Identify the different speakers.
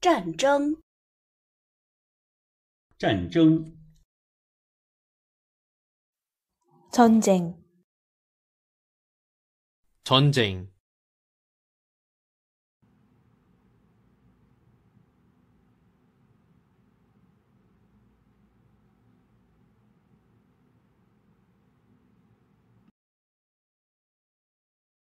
Speaker 1: 战争，
Speaker 2: 战争，
Speaker 3: 전 쟁,
Speaker 4: 전 쟁,